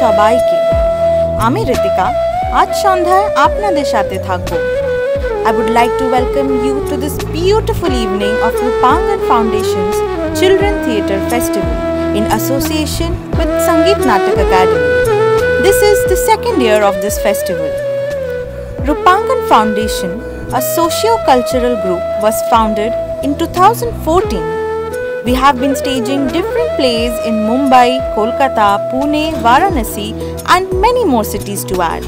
সবাইকে আমি ঋতিকা আজ সন্ধ্যায় আপনাদের সাথে থাকব I would like to welcome you to this beautiful evening of Rupangan Foundation's Children Theatre Festival in association with Sangeet Natak Academy. This is the second year of this festival. Rupangan Foundation, a socio-cultural group, was founded in 2014 we have been staging different plays in Mumbai, Kolkata, Pune, Varanasi, and many more cities to add.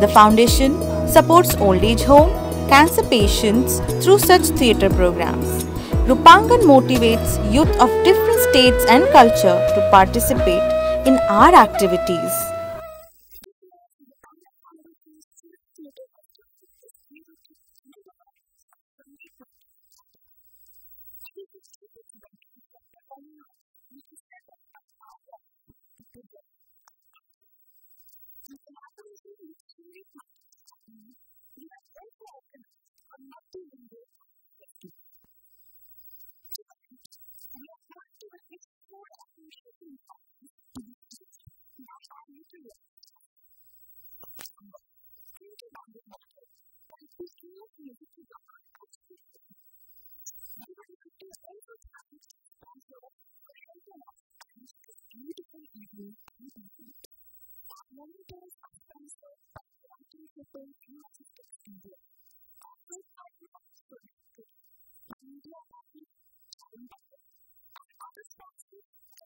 The foundation supports old age home, cancer patients through such theatre programs. Roopangan motivates youth of different states and culture to participate in our activities. 你要啥没事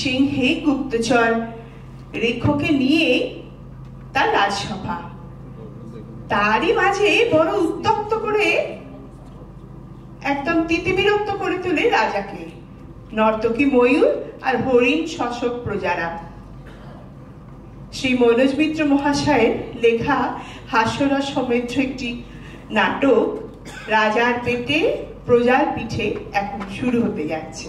সিংহে গুপ্তচর রেখকে নিয়ে তার রাজসভা। তারই মাঝে বড় উত্তপ্ত করে একদম তিতিবিরক্ত করে তোলে রাজাকে। নর্তকী ময়ূর আর হরিণ শশক প্রজারা। শ্রী মনোজ মিত্র মহাশয়ের লেখা হাস্যরস সমৃদ্ধ একটি নাটক রাজার পেটে প্রজার পিঠে এখন শুরু হতে যাচ্ছে।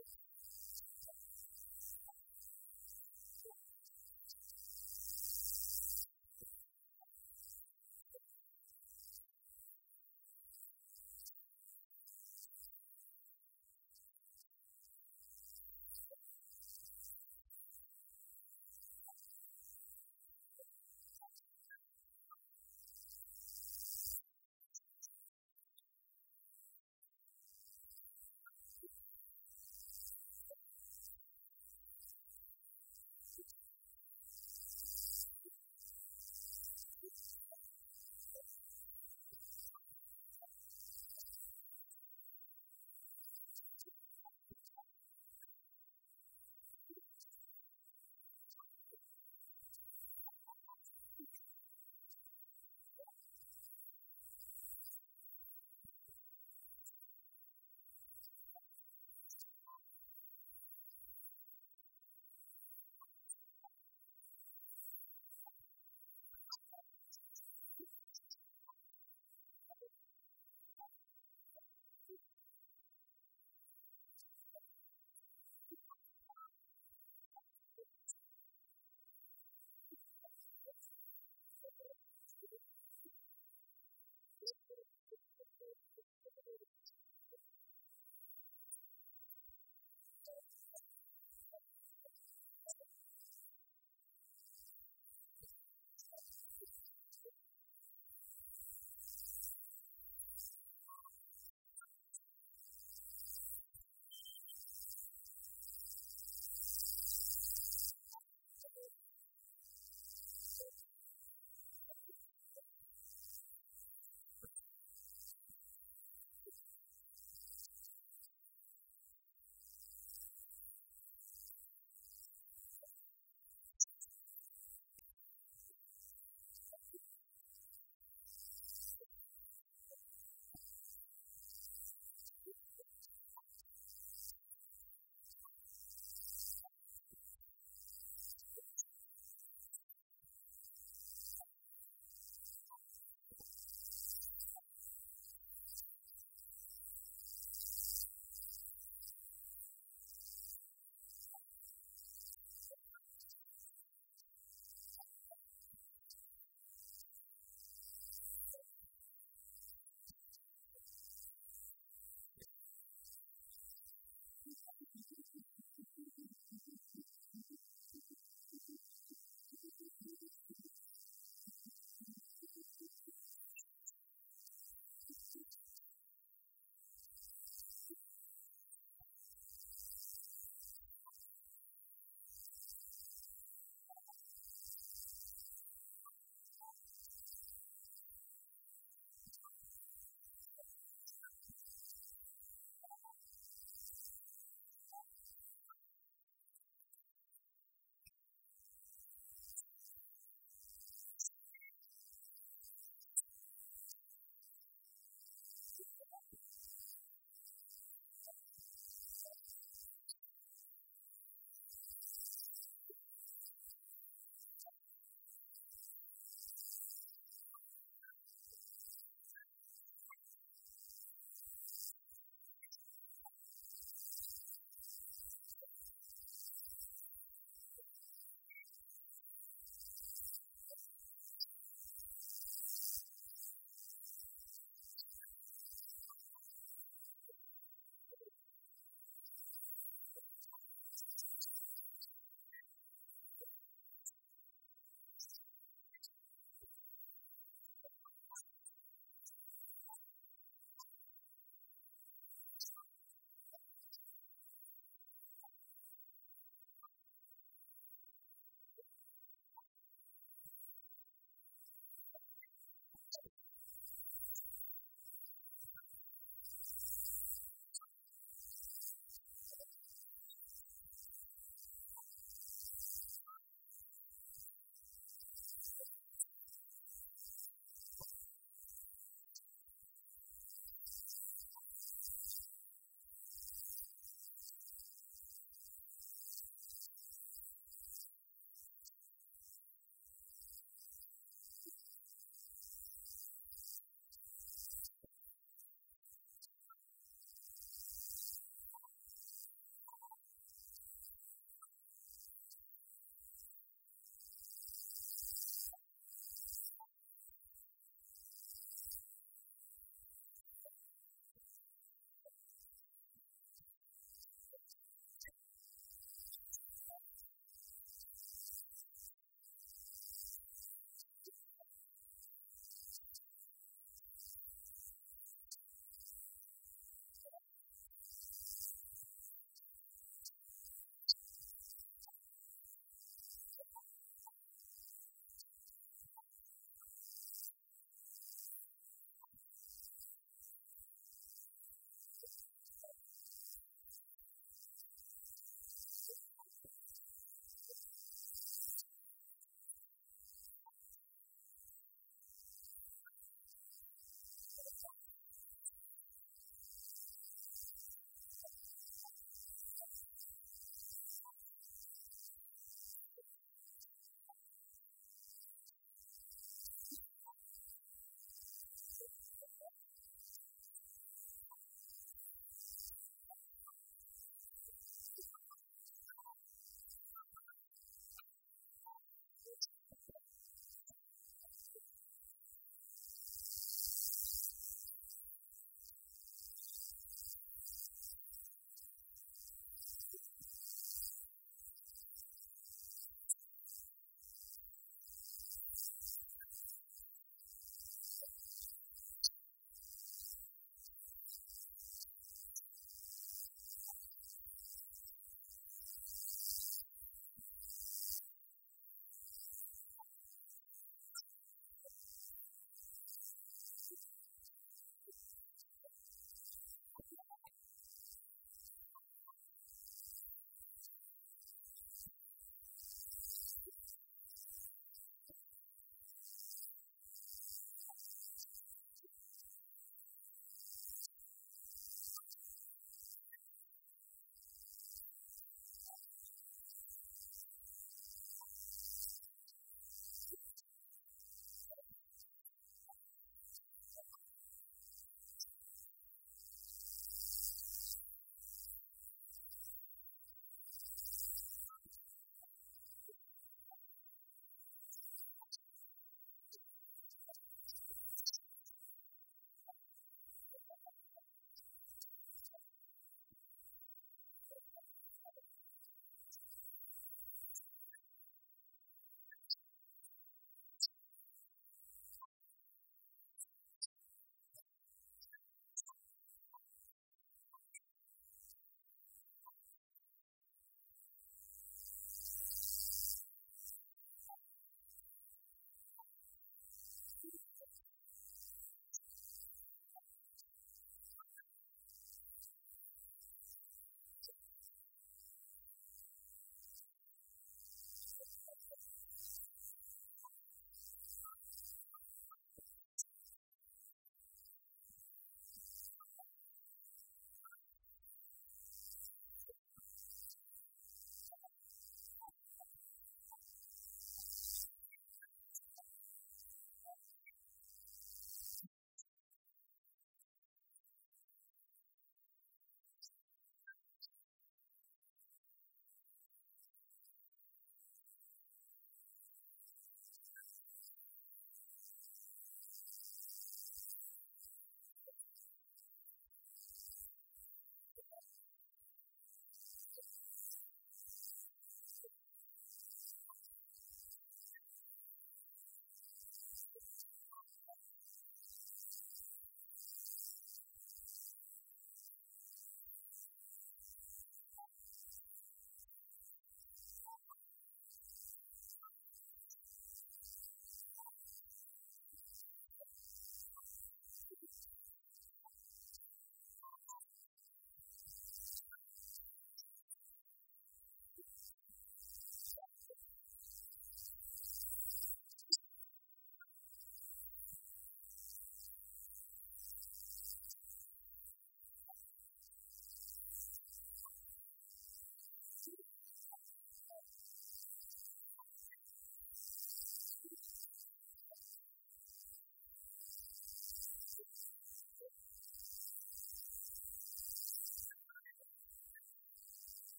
Jesus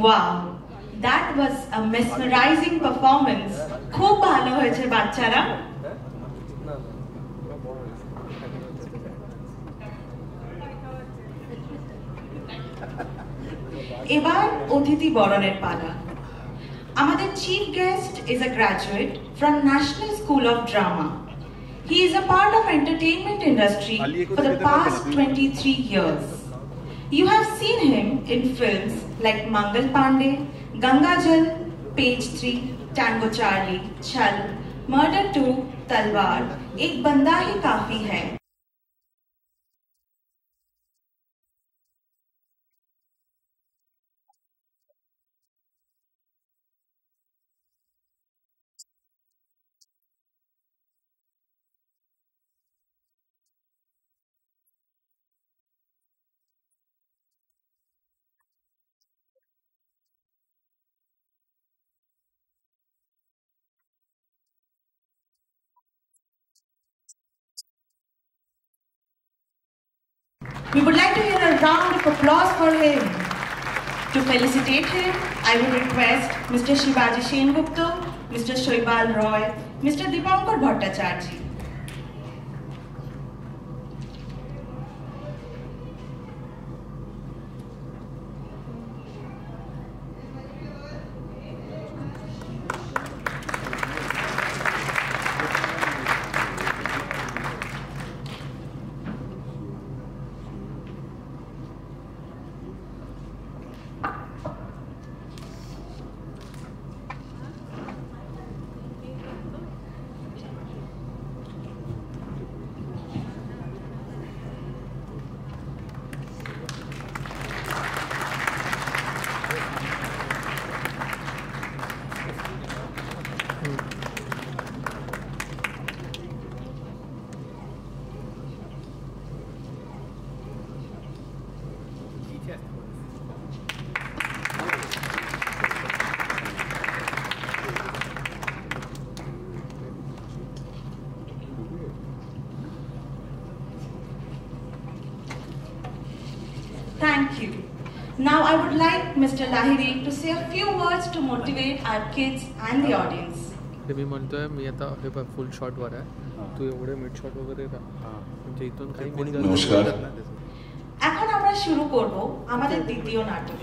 wow that was a mesmerising performance খুব ভালো হয়েছে বাচ্চারা এবার অতিথি বরণের পালা আমাদের chief guest is a graduate from national school of drama He is a part of entertainment industry for the past 23 years. You have seen him in films like Mangal Pandey, Ganga Jal, Page 3, Tango Charlie, Chal, Murder 2, Talwar, एक बंदा ही काफ़ी है We would like to hear a round of applause for him. To felicitate him, I would request Mr. Shivaji Sengupta, Mr. Shoibal Roy, Mr. Dipankar Bhattacharjee. to motivate our kids and the audience. ते मी म्हणतोय मी आता हे बघ full शॉटवर आहे तू एवढे mid shot वगैरे का म्हणजे इथून काही कोणी নমস্কার। এখন আমরা শুরু করব আমাদের দ্বিতীয় নাটক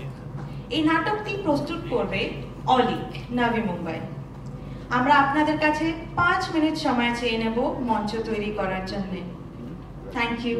এই নাটকটি প্রস্তুত করবে অলিক নাভি মুম্বাই আমরা আপনাদের কাছে পাঁচ মিনিট সময় চেয়ে নেব মঞ্চ তৈরি করার জন্য থ্যাংক ইউ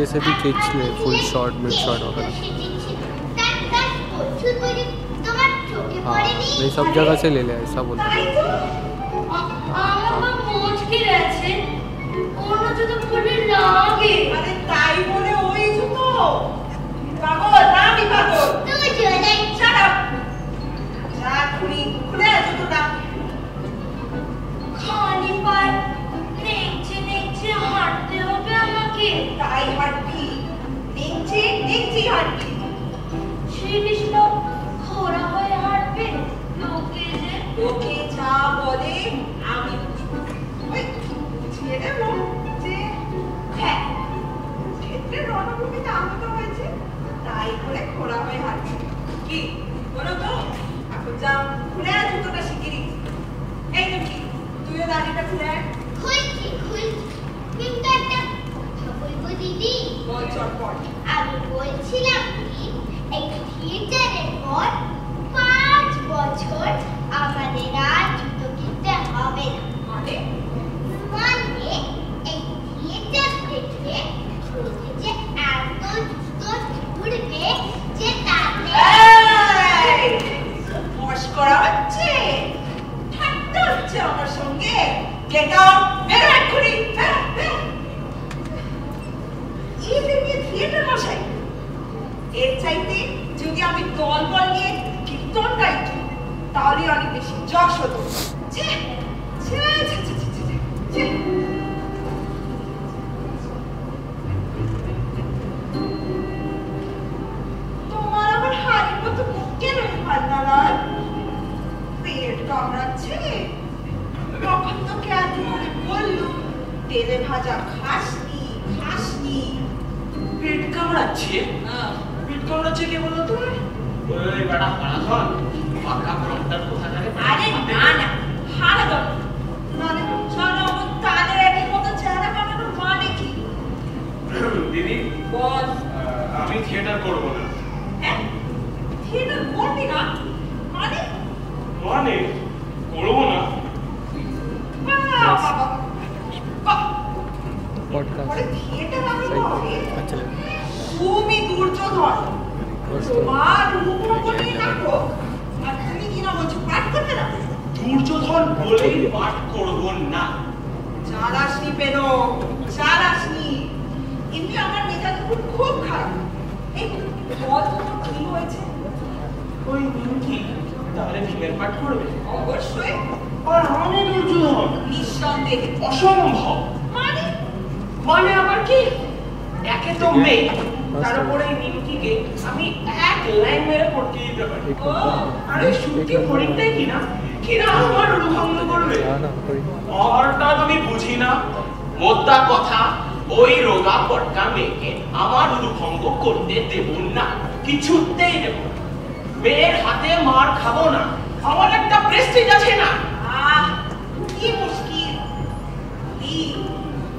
जैसे भी केक्स में फुल शॉट मिड शॉट वगैरह हाँ नहीं सब जगह से ले ले ऐसा बोल बोलते हैं আমি এক লাইন মেরে পড়তে দিতে পারি আরে শুনতে ফরিদটাই কি না? কি না আমার রূপভঙ্গ করবে? অহরটা আমি বুঝি না? মোদ্দা কথা ওই রোগা পটকা মেয়েকে আমার রূপভঙ্গ করতে দেব না কিছুতেই দেব মেয়ের হাতে মার খাব না আমার একটা প্রেস্টিজ আছে না। কি মুশকিল।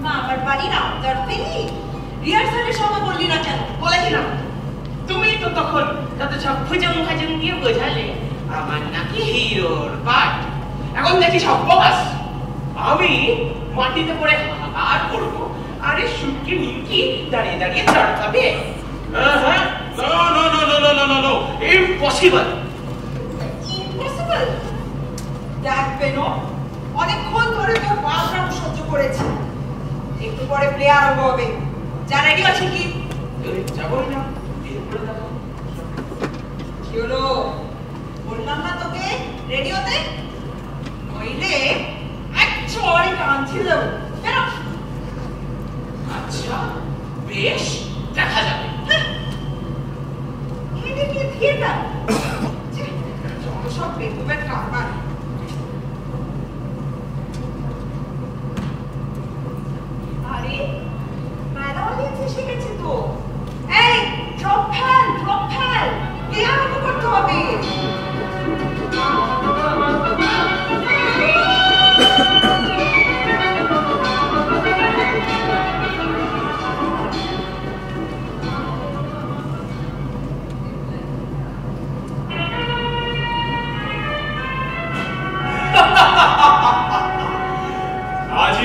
মা আমার বাড়ির আবদার পেলি রিহার্সালের সময় বললি না কেন? বলেছিলাম। তুমি তো তখন কত সব ভুজং ভাজং দিয়ে বোঝালে আমার নাকি হিরোর পাঠ। এখন দেখি সব বোগাস আমি মাটিতে পড়ে হাহাকার করব আরে সুটকি নিমকি দাঁড়িয়ে দাঁড়িয়ে চড়কাবে no no no no no no no impossible impossible দেখ পেনো অনেকক্ষণ ধরে তোর বাপরাম সহ্য করেছি। একটু পরে প্লে আরম্ভ হবে। রেডি আছে কি? যাবই না। কি হলো বললাম না তোকে? রেডি নইলে এক চড়ে কাঁদছিল। আচ্ছা বেশ দেখা যাবে। এটা কি থিয়েটার। সব বেকুবের কারবার। আরে ম্যাডাম এসে তো। Propan, propan. We have a good garbage.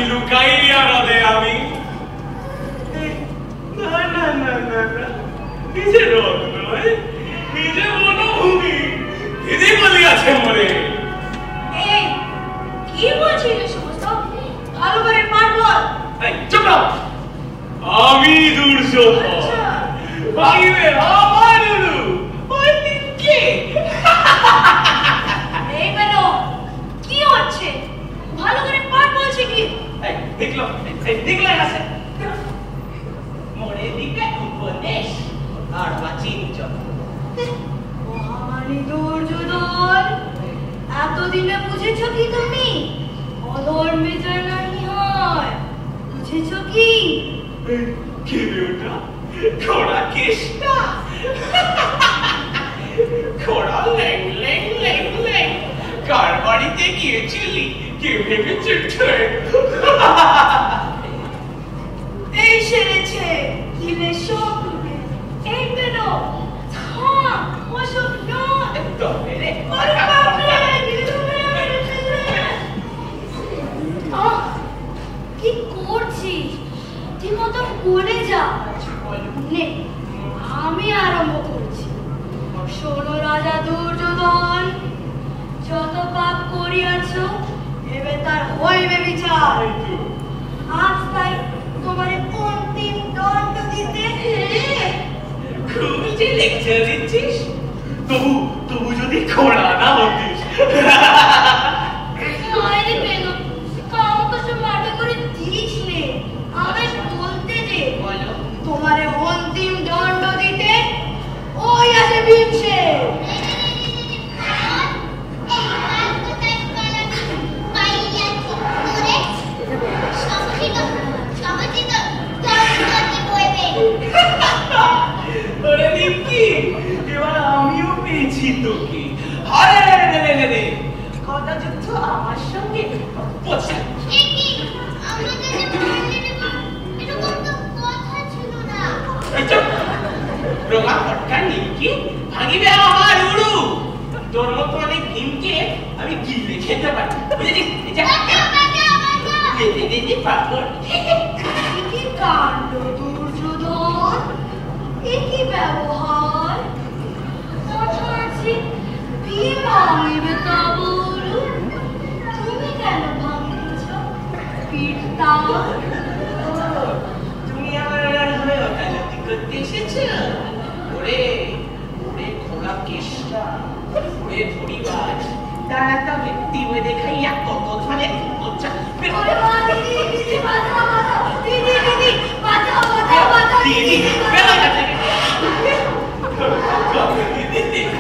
Lucairiano de a mí. No, no, no, no, no. নিজে নয় নিজে মনোভূমি দিদি বলিয়াছে মরে। কি বলছিস সমস্ত? ভালো করে পাঠ বল। চুপ আমি দুর্যোধন। আচ্ছা। আমার ওই কে এই বেনো কি হচ্ছে? ভালো করে পাঠ বলছে কি দেখল দেখলে আছে মনে দিকে উপদেশ। আর প্রাচীন হ্যাঁ, মহামারী দুর্যোধন এতদিনে বুঝেছ কি তুমি? অধর্মে জয় হয় বুঝেছ কি? কার বাড়িতে গিয়েছিলি? কে ভেবেছে এই সেরেছে কি বেশ বলে যা নে আমি আরম্ভ করছি শোনো রাজা দুর্যোধন যত পাপ করিয়াছ এবে তার হইবে বিচার আজ তাই তোমার অন্তিম দণ্ড দিতে তুমি যে লেকচার দিচ্ছিস? তবু তবু যদি খোড়া না হতিস। তোমারে অন্তিম দণ্ড দিতে ওই আছে ভীমসে। Ha ha ha! ধরে নিকি এবার আমিও পেয়েছি তোকে। আরে রে রে রে রে কথা যুদ্ধ আমার সঙ্গে। বোঝা তোর মতো অনেক নিমকে আমি গিলে খেতে পারি। বুঝেছিস? এই যে। পাপড় কি ব্যবহার অথর্জি ভীম ভাঙিবে তা বলুন তুমি কেন ভাঙছ পিঠতাম তুমি আমার হয়ে ওকালতি করতে এসেছ ওরে ওরে খোলা কেষ্টা ওরে ধরিবাজ দাঁড়াতা ব্যক্তি হয়ে দেখাইয়া কত ধরে লজ্জা ওরে মা, দিদি, দিদি, বাঁচাও, বাঁচাও, দিদি, দিদি, বাঁচাও, বাঁচাও, বাঁচাও, দিদি দিদি,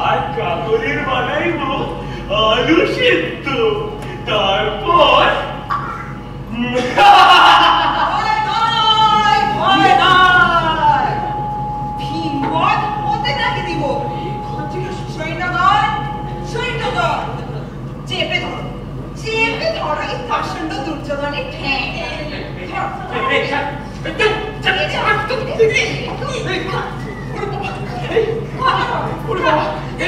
আর কাতলের বানাইব আলু সেদ্ধ তারপর চেপে ধরো চেপে ধরো এই প্রচণ্ড দুর্যোধনের ঠ্যাং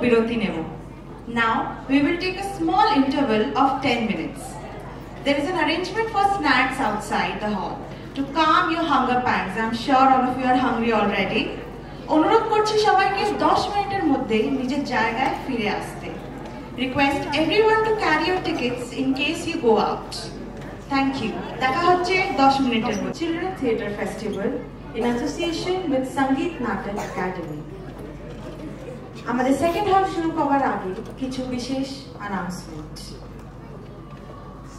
ছোট্ট বিরতি Now we will take a small interval of 10 minutes. There is an arrangement for snacks outside the hall to calm your hunger pangs. I'm sure all of you are hungry already. অনুরোধ করছি সবাইকে 10 মিনিটের মধ্যে নিজের জায়গায় ফিরে আসতে request everyone to carry your tickets in case you go out thank you দেখা হচ্ছে 10 মিনিটের মধ্যে children theatre festival in association with Sangeet Natak Akademi আমাদের সেকেন্ড হাফ শুরু করার আগে কিছু বিশেষ অ্যানাউন্সমেন্ট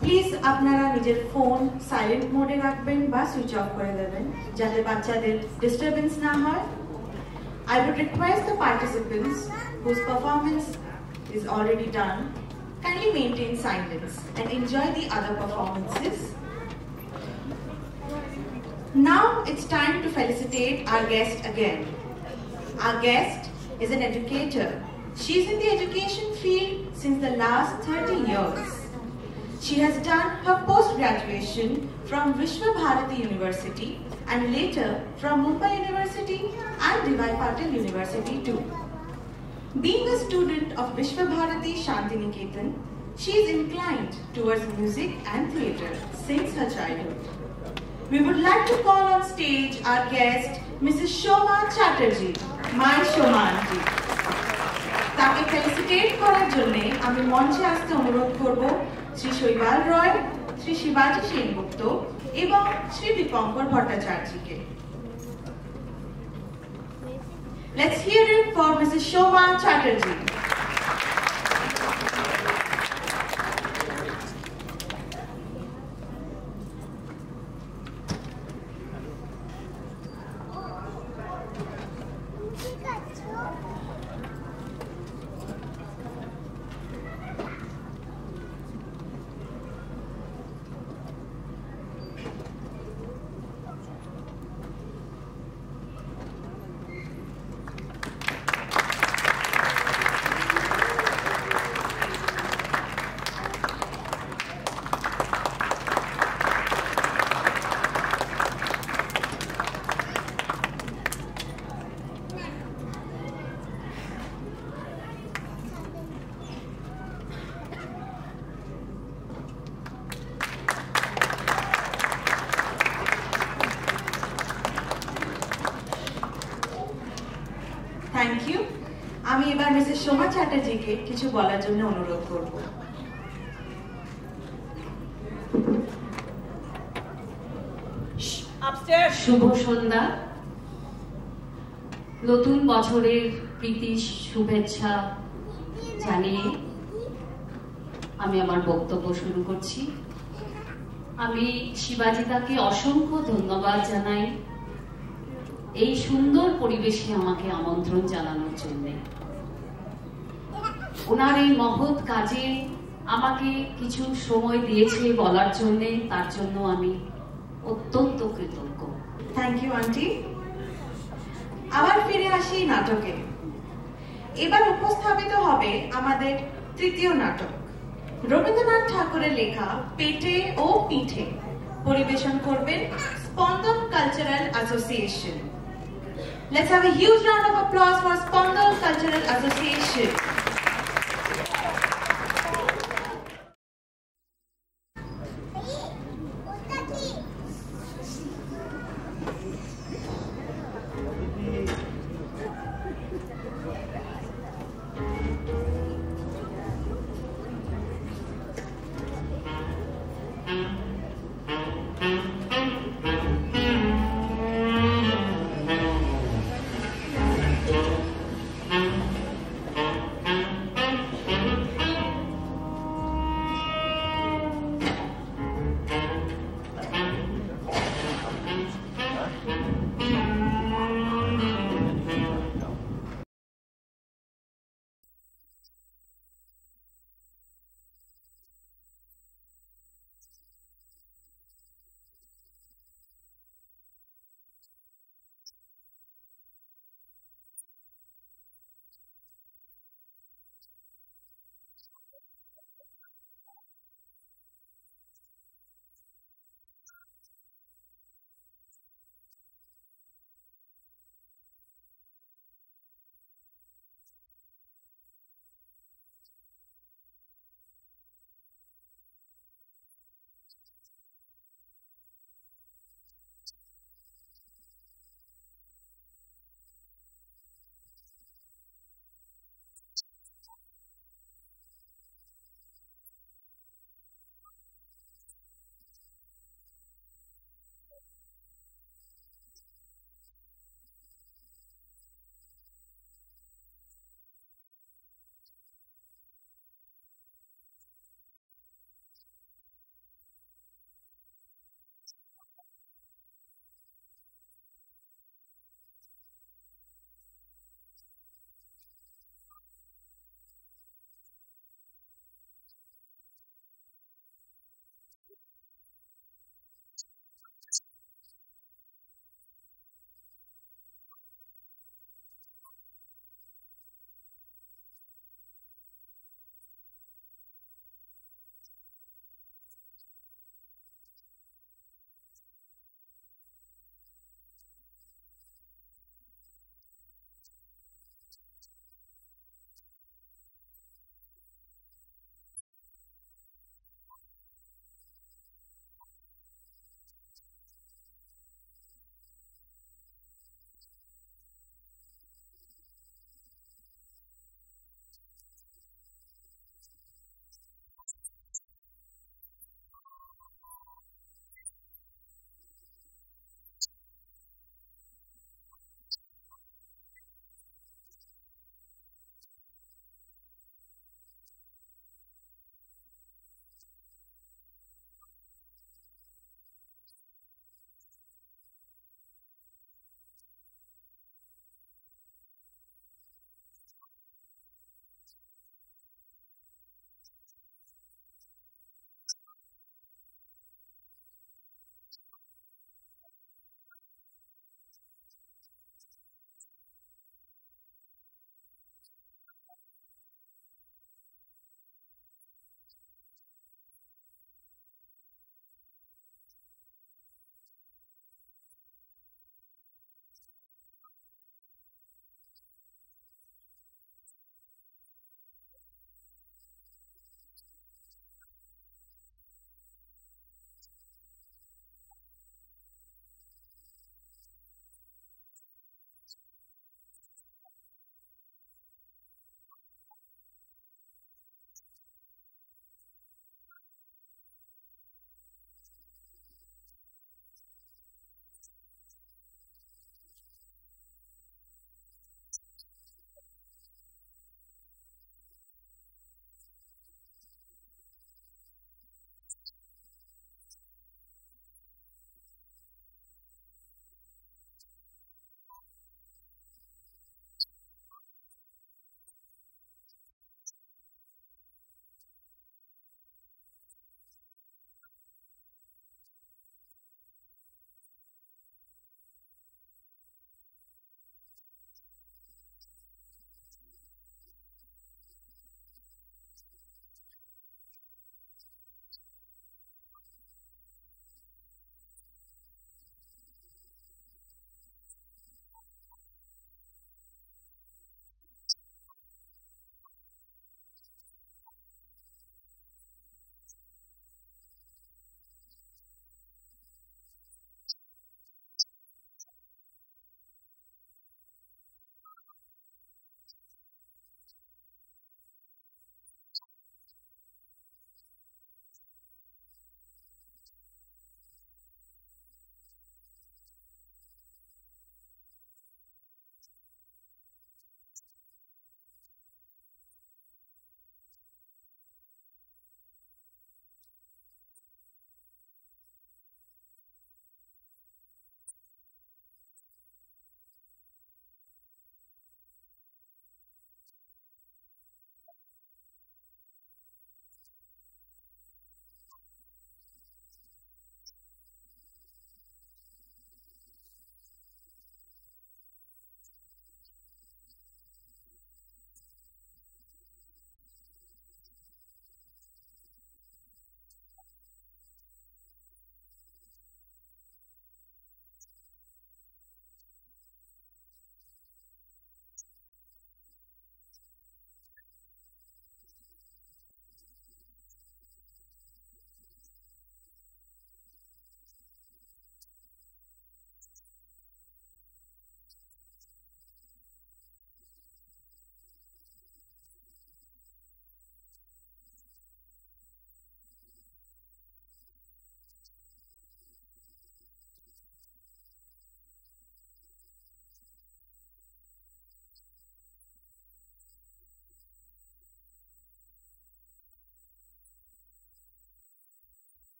প্লিজ আপনারা নিজের ফোন সাইলেন্ট মোডে রাখবেন বা সুইচ অফ করে দেবেন যাতে বাচ্চাদের ডিস্টারবেন্স না হয় I would request the participants whose performance is already done kindly maintain silence and enjoy the other performances. Now it's time to felicitate our guest again. Our guest is an educator. She's in the education field since the last 30 years. She has done her post-graduation from Vishwa Bharati University and later from Mumbai University and DY Patil University too. Being a student of Vishwa Bharati Shantiniketan, she is inclined towards music and theatre since her childhood. We would like to call on stage our guest, Mrs. Shoma Chatterjee, সমান তাকে felicitate করার জন্য আমি মঞ্চে আসতে অনুরোধ করব শ্রী শৈবাল রয়, শ্রী শিবাজি সেনগুপ্ত এবং Shri Dipankar ভট্টাচার্যকে Let's hear it for Mrs. Shoma Chatterjee. চ্যাটার্জিকে কিছু বলার জন্য অনুরোধ করব। শুভ সন্ধ্যা। নতুন বছরের প্রীতি শুভেচ্ছা জানিয়ে আমি আমার বক্তব্য শুরু করছি। আমি শিবাজিদাকে অসংখ্য ধন্যবাদ জানাই এই সুন্দর পরিবেশে আমাকে আমন্ত্রণ জানানোর জন্য। ওনার এই মহৎ কাজে আমাকে কিছু সময় দিয়েছে বলার জন্য, তার জন্য আমি অত্যন্ত কৃতজ্ঞ। থ্যাংক ইউ আন্টি আবার ফিরে আসি নাটকে। এবার উপস্থাপিত হবে আমাদের তৃতীয় নাটক। রবীন্দ্রনাথ ঠাকুরের লেখা পেটে ও পিঠে পরিবেশন করবেন Spandan cultural association. Let's have a huge round of applause for Spandal Cultural Association.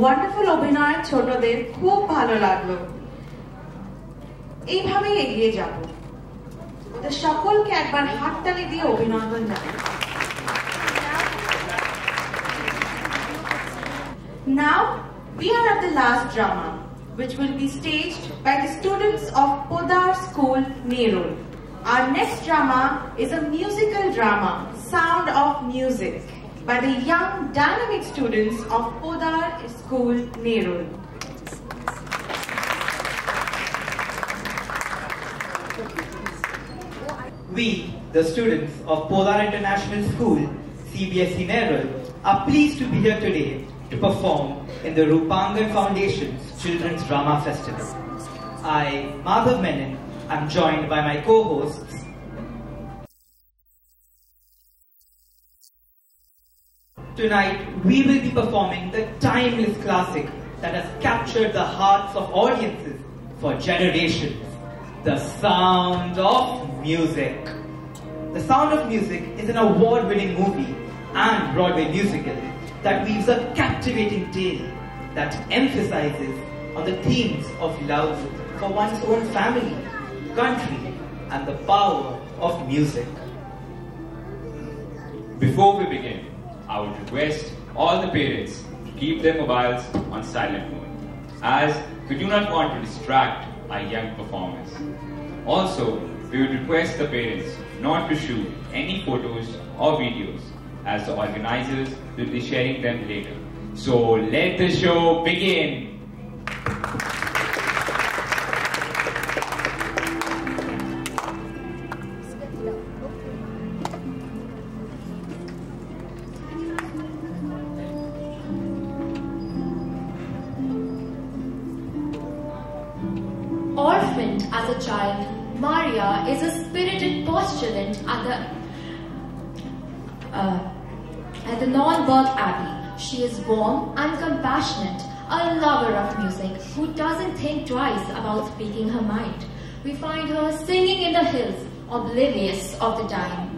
Wonderful অভিনয় ছোটদের খুব ভালো লাগলো এইভাবেই এগিয়ে যাব ওদের সকলকে একবার হাততালি দিয়ে অভিনন্দন জানাই Now we are at the last drama, which will be staged by the students of Podar School, Nerul. Our next drama is a musical drama, Sound of Music, by the young dynamic students of Podar School, Nerul. We, the students of Podar International School, CBSE Nerul, are pleased to be here today to perform in the Roopangan Foundation's Children's Drama Festival. I, Madhav Menon, am joined by my co-hosts Tonight, we will be performing the timeless classic that has captured the hearts of audiences for generations. The Sound of Music. The Sound of Music is an award-winning movie and Broadway musical that weaves a captivating tale that emphasizes on the themes of love for one's own family, country, and the power of music. Before we begin, I would request all the parents to keep their mobiles on silent mode, as we do not want to distract our young performers. Also, we would request the parents not to shoot any photos or videos, as the organizers will be sharing them later. So let the show begin! Warm and compassionate, a lover of music who doesn't think twice about speaking her mind. We find her singing in the hills, oblivious of the time.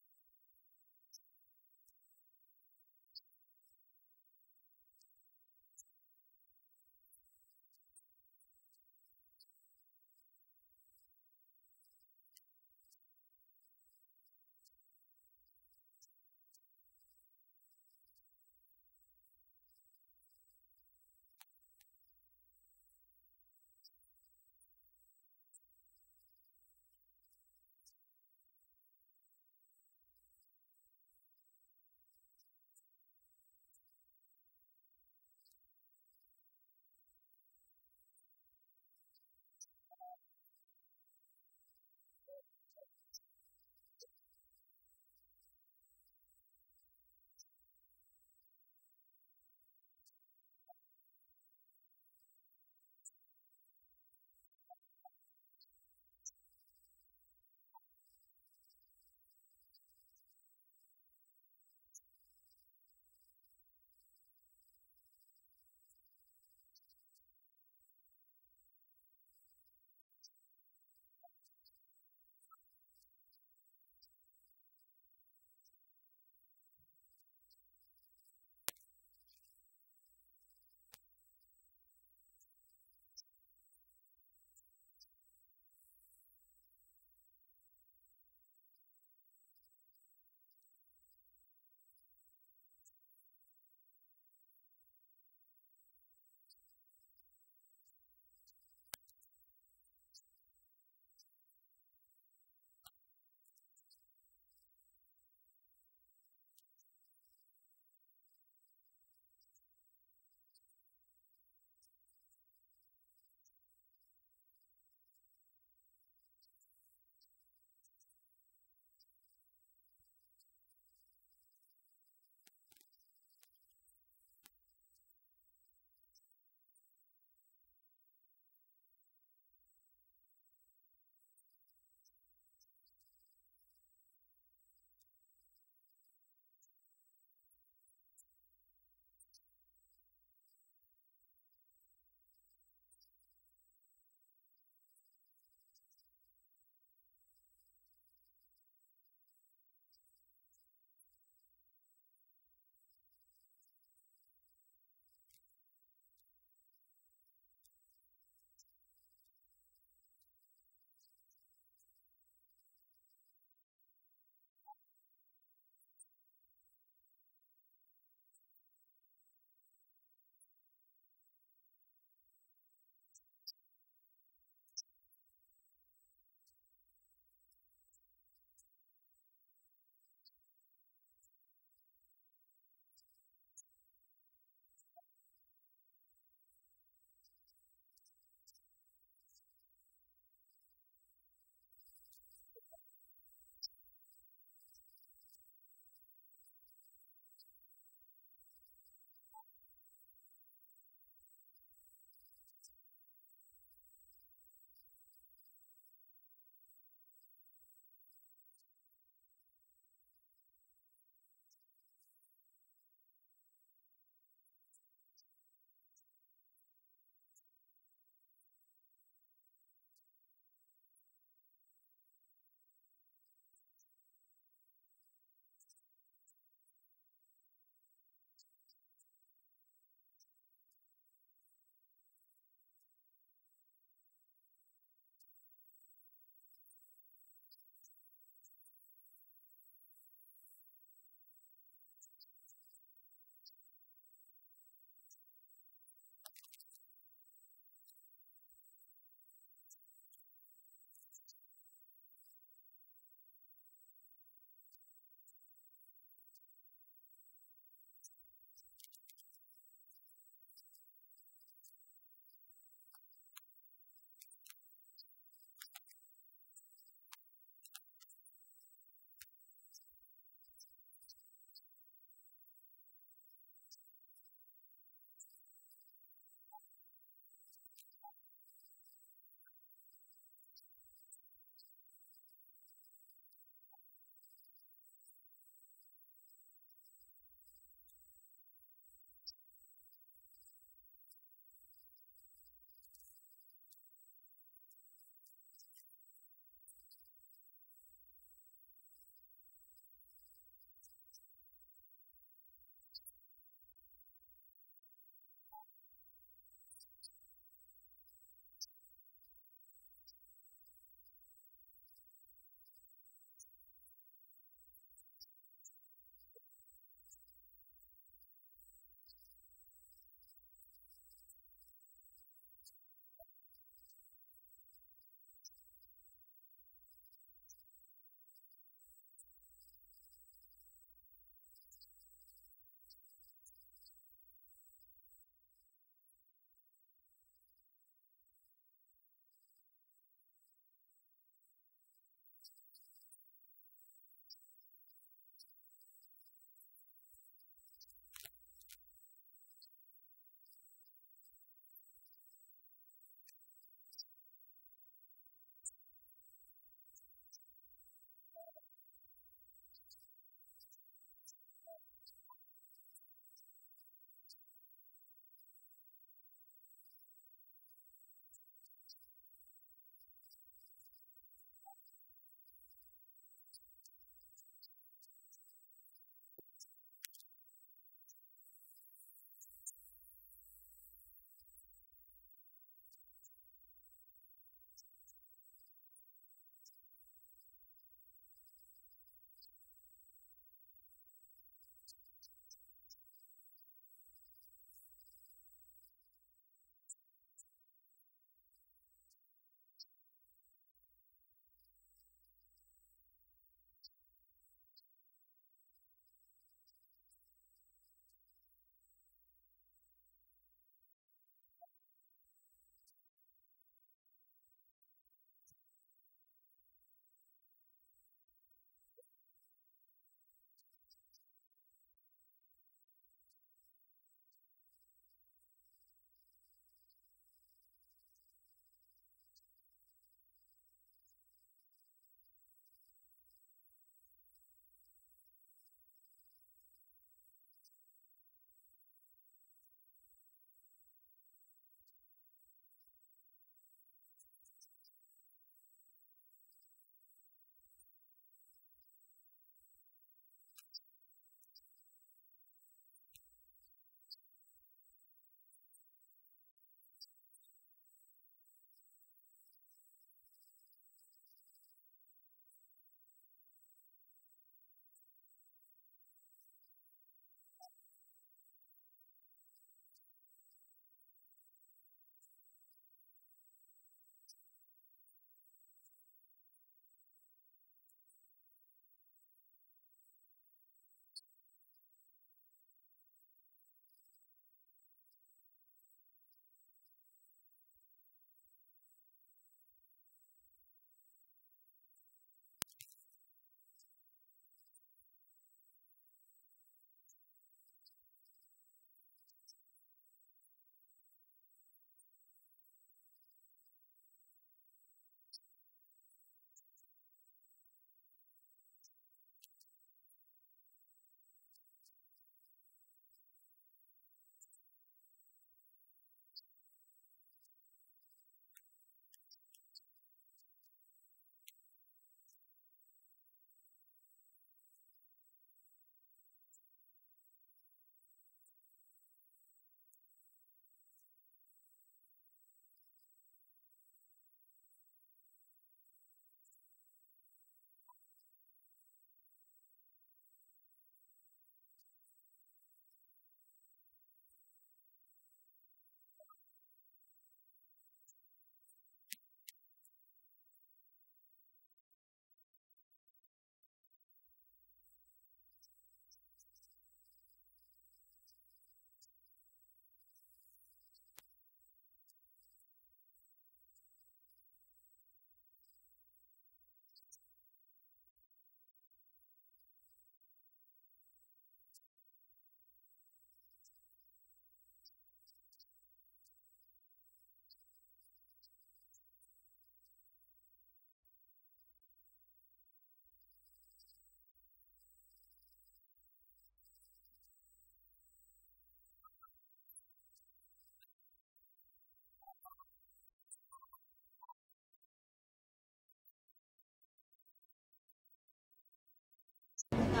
The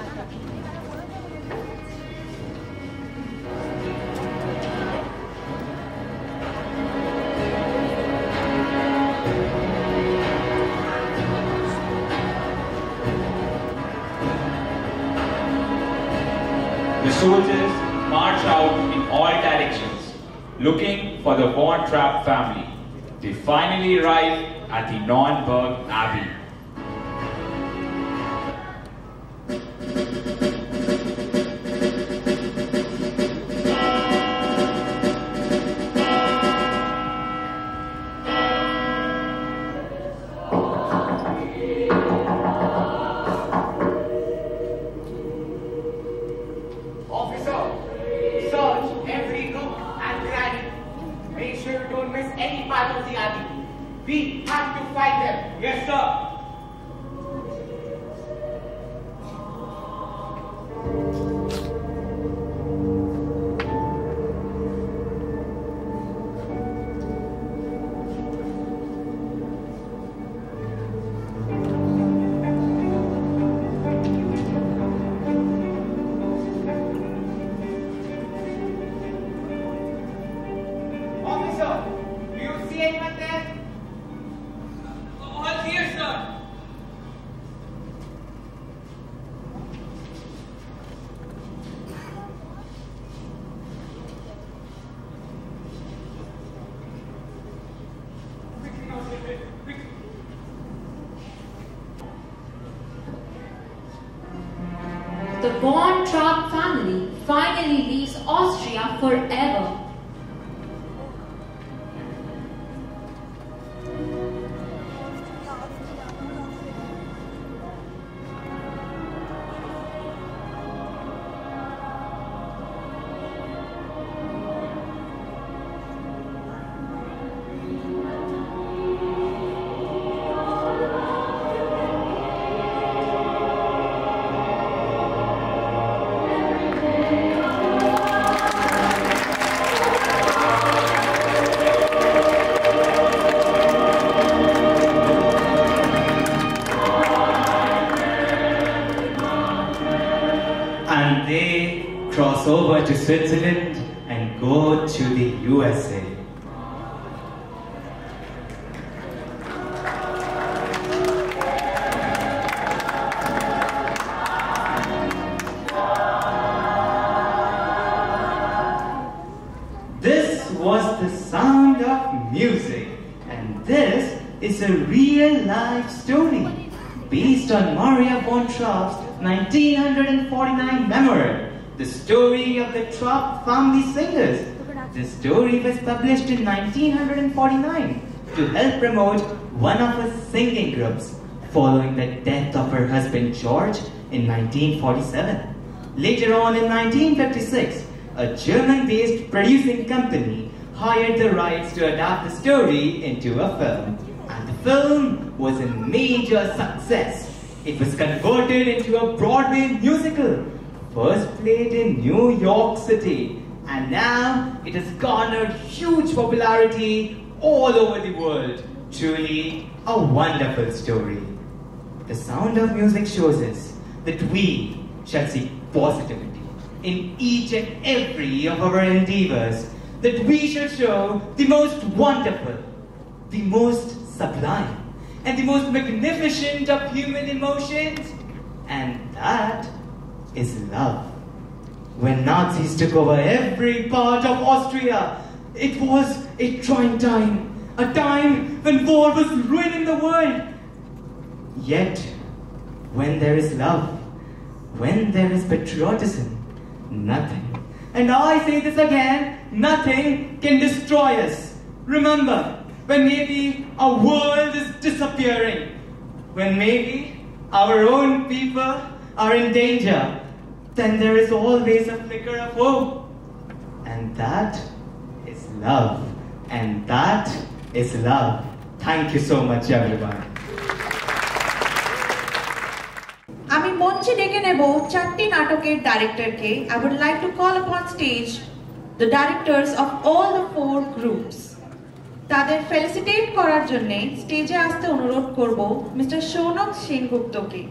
soldiers march out in all directions, looking for the Von Trapp family. They finally arrive at the Nonnberg Abbey. Is a real life story based on Maria von Trapp's 1949 memoir, The Story of the Trapp Family Singers. The story was published in 1949 to help promote one of her singing groups following the death of her husband George in 1947. Later on in 1956, a German-based producing company hired the rights to adapt the story into a film. Film was a major success. It was converted into a Broadway musical, first played in New York City, and now it has garnered huge popularity all over the world. Truly a wonderful story. The sound of music shows us that we shall seek positivity in each and every of our endeavors, that we shall show the most wonderful, the most sublime, and the most magnificent of human emotions, and that is love. When Nazis took over every part of Austria, it was a trying time, a time when war was ruining the world. Yet, when there is love, when there is patriotism, nothing, and I say this again, nothing can destroy us. Remember, when maybe our world is disappearing, when maybe our own people are in danger, then there is always a flicker of hope. And that is love. And that is love. Thank you so much, everyone. আমি মঞ্চে ডেকে নেব চারটি নাটকের ডাইরেক্টরকে I would like to call upon stage the directors of all the four groups তাদের felicitate করার জন্য স্টেজে আসতে অনুরোধ করব mister Sounak সেনগুপ্তকে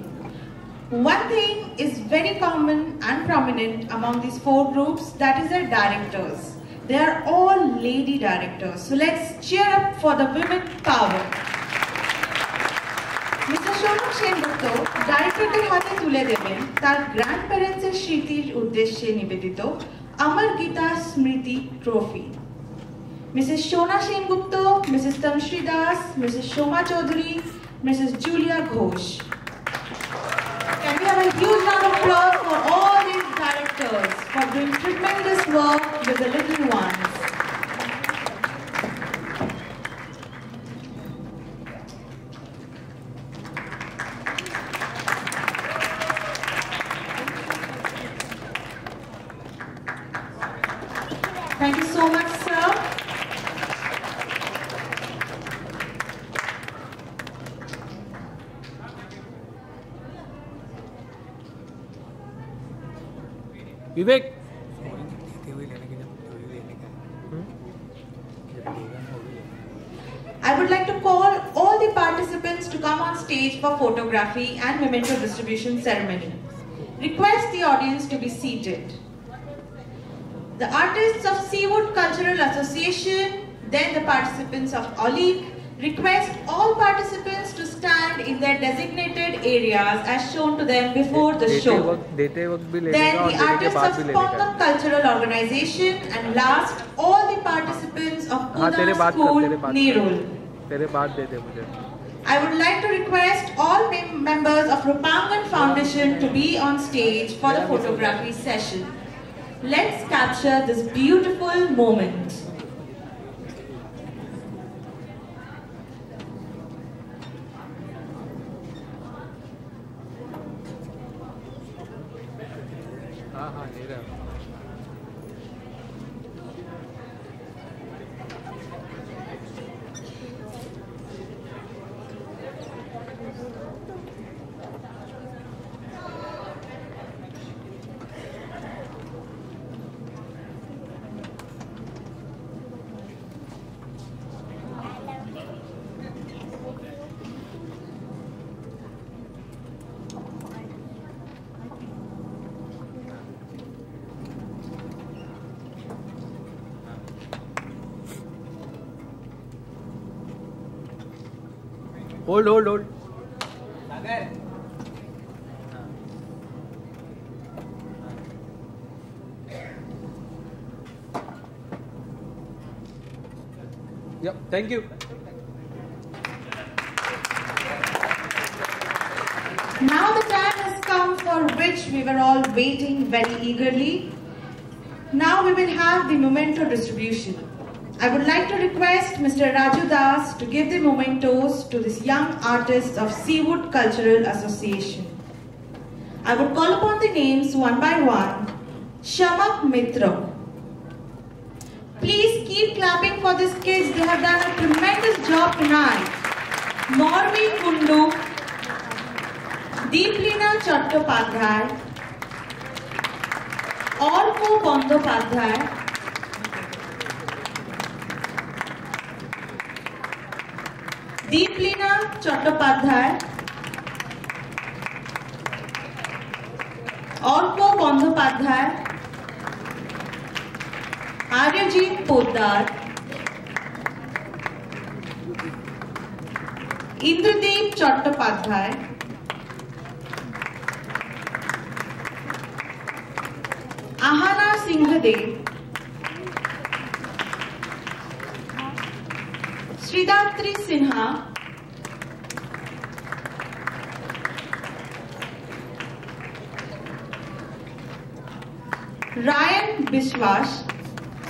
one thing is very common and prominent among this four groups that is the directors they are all lady directors so let's cheer up for the women power mister Shounak Sengupta ডাইরেক্টরদের হাতে তুলে দেবেন তার grand প্যারেন্টসের স্মৃতির উদ্দেশ্যে নিবেদিত আমার গীতার স্মৃতি trophy Mrs. Shona Sengupta, Mrs. Tamshri Das, Mrs. Shoma Chaudhary, Mrs. Julia Ghosh. Can we have a huge round of applause for all these directors for doing tremendous work with the little ones. photography and memento distribution ceremony. Request the audience to be seated. The artists of Seawood Cultural Association, then the participants of Aleek, request all participants to stand in their designated areas as shown to them before the show. Then the artists of Spandan Cultural Organization and last all the participants of Pune School, Nerul. I would like to request all members of Roopangan Foundation to be on stage for the photography session. Let's capture this beautiful moment. hold, hold, hold. Yep, thank you. Now the time has come for which we were all waiting very eagerly. Now we will have the memento distribution. I would like to request Mr. Raju Das to give the mementos to this young artist of Seawood Cultural Association. I would call upon the names one by one. Shamak Mitra. Please keep clapping for these kids. They have done a tremendous job tonight. Morvi Kundu. Deeplina Chattopadhyay. Orko Bondopadhyay. Chattopadhyay Arka Bandyopadhyay আর্যজিৎ Poddar Indradeep Chattopadhyay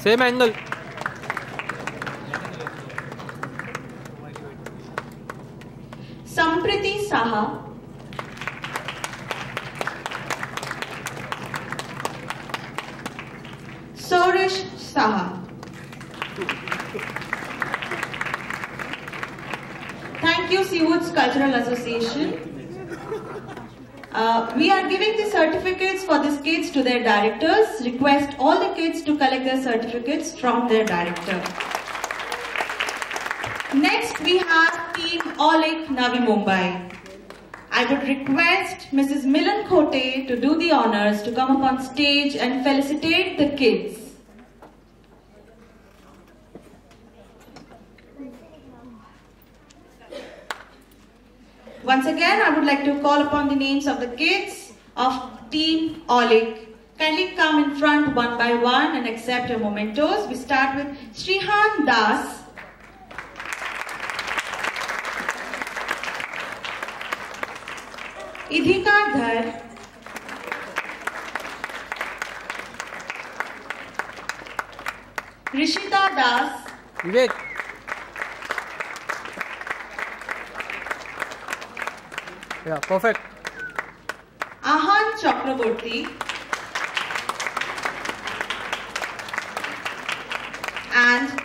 Same certificates from their director. Next, we have Team Aleek Navi Mumbai. I would request Mrs. Milan Khote to do the honors to come up on stage and felicitate the kids. Once again, I would like to call upon the names of the kids of Team Aleek. Kindly come in front one by one and accept your mementos. We start with Srihan Das. Idhika Dhar. Rishita Das. Vivek या perfect Ahan Chakraborty.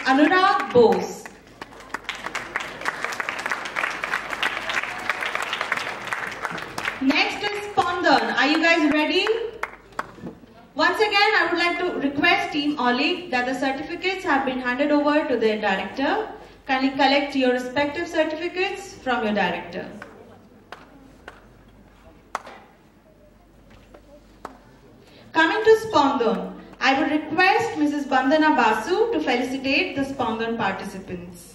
Anurag Bose. Next is Spandan. Are you guys ready? Once again, I would like to request Team Oli that the certificates have been handed over to their director. Kindly collect your respective certificates from your director. Coming to Spandan, I would request Mrs. Bandana Basu to felicitate the Spandan participants.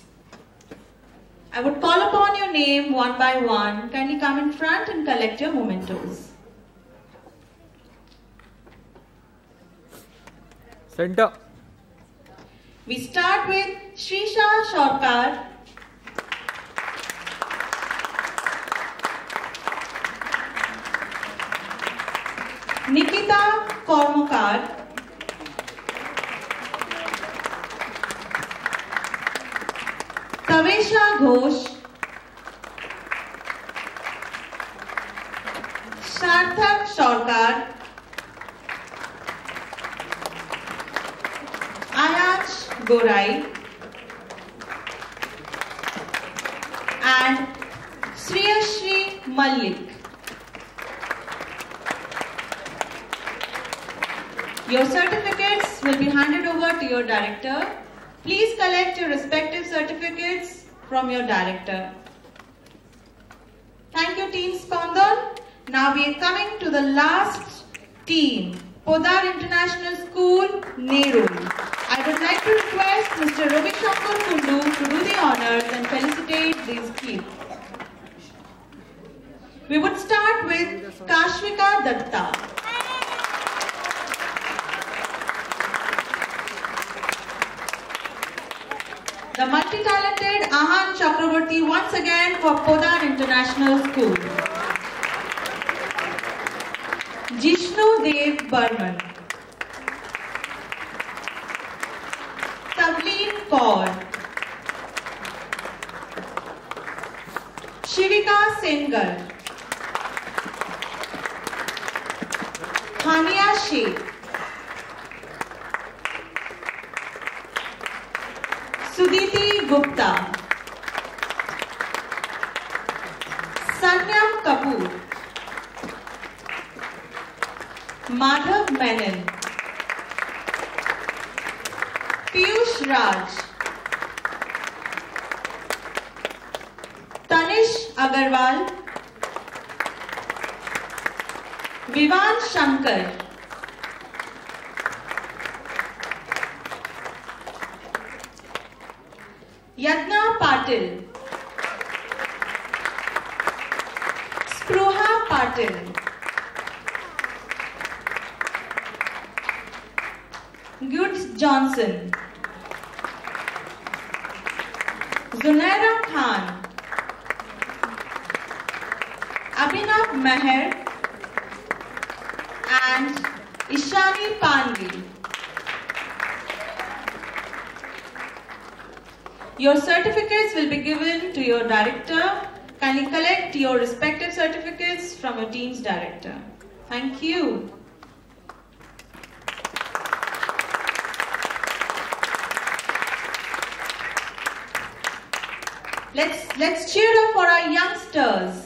I would call upon your name one by one. Kindly come in front and collect your mementos. Center. We start with Shrisha Sharkar. Nikita Kormukar. Kavesha Ghosh. Sarthak Shorkar. Ayaj Gorai and Sriyashri Malik. Your certificates will be handed over to your director. Please collect your respective certificates from your director. Thank you, Team Spandan. Now we are coming to the last team, Podar International School, Nerul. I would like to request Mr. Ravi Shankar Kundu to do the honors and felicitate these kids. We would start with Kashvika Datta. The multi-talented Ahan Chakraborty once again for Podar International School. Jishnu Dev Burman. Tavleen Kaur. Shivika Sengar. Hania Sheikh. Gupta Sanya Kapoor Madhav Menon Piyush Raj Tanish Agarwal Vivaan Shankar Patil Spruha Patil Good Johnson Junaira Khan Abhinav Mehar and Ishani Pandey. Your certificates will be given to your director. Kindly collect your respective certificates from your team's director. Thank you. Let's let's cheer up for our youngsters.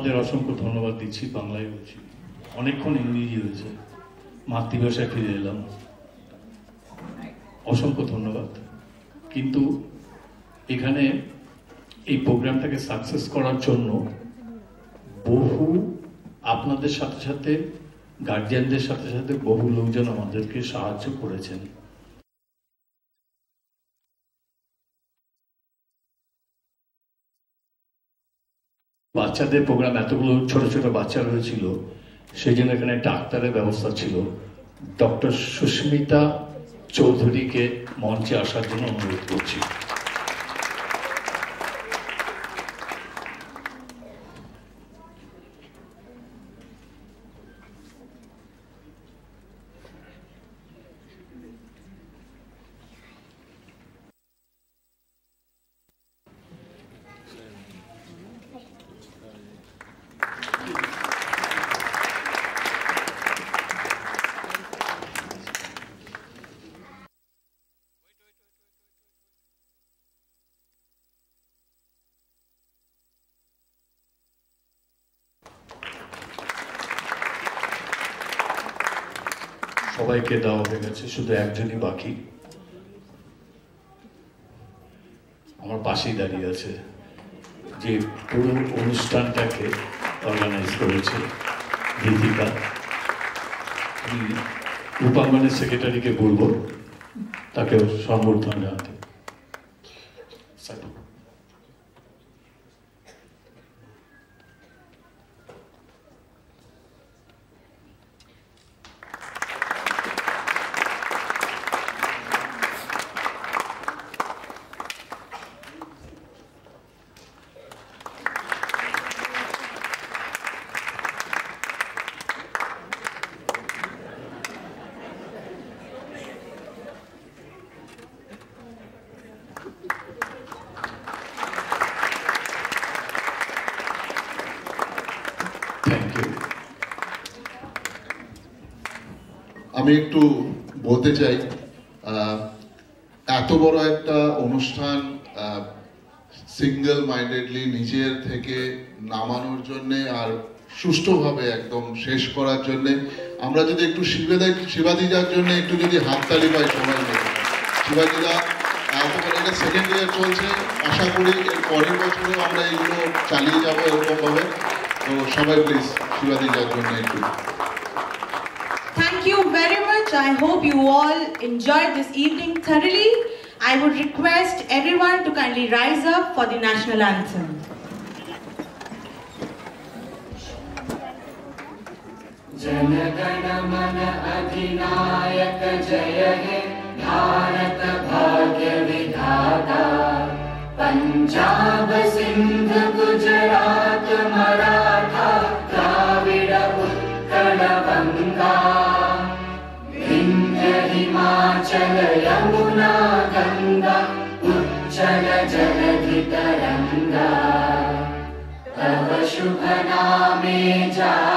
আপনাদের অসংখ্য ধন্যবাদ দিচ্ছি, বাংলায় বলছি। অনেকক্ষণ ইংরেজি হয়েছে। মাতৃভাষায় ফিরে এলাম। অসংখ্য ধন্যবাদ। কিন্তু এখানে এই প্রোগ্রামটাকে সাকসেস করার জন্য বহু আপনাদের সাথে সাথে, গার্জিয়ানদের সাথে সাথে বহু লোকজন আমাদেরকে সাহায্য করেছেন। বাচ্চাদের প্রোগ্রাম এতগুলো ছোট ছোট বাচ্চা রয়েছিল সেই জন্য এখানে ডাক্তারের ব্যবস্থা ছিল। ডক্টর সুস্মিতা চৌধুরীকে মঞ্চে আসার জন্য অনুরোধ করছি। সবাইকে দেওয়া হয়ে গেছে, শুধু একজনই বাকি। আমার পাশেই দাঁড়িয়ে আছে যে পুরো অনুষ্ঠানটাকে অর্গানাইজ করেছে দীপিকা আমি রূপাঙ্গনের সেক্রেটারিকে বলব তাকে সম্বর্ধনা জানাতে স্যার থ্যাংক ইউ আমি একটু বলতে চাই এত বড় একটা অনুষ্ঠান সিঙ্গেল মাইন্ডেডলি নিজের থেকে নামানোর জন্য আর সুষ্ঠুভাবে একদম শেষ করার জন্য, আমরা যদি একটু শিবেদা, শিবাদিদার জন্য একটু যদি হাততালি পাই সবাই মিলে। শিবাদিদা এটা সেকেন্ড ইয়ার চলছে, আশা করি এর পরের বছরেও আমরা এগুলো চালিয়ে যাব এরকমভাবে। তো সবাই প্লিজ শিবাদিদার জন্য একটু I hope you all enjoyed this evening thoroughly. I would request everyone to kindly rise up for the national anthem. जनगण मन अधिनायक जय हे भारत भाग्य विधाता पंजाब सिंध उच्चल यमुना गङ्गा उच्चल जलधितरङ्गा तव शुभनामे जा।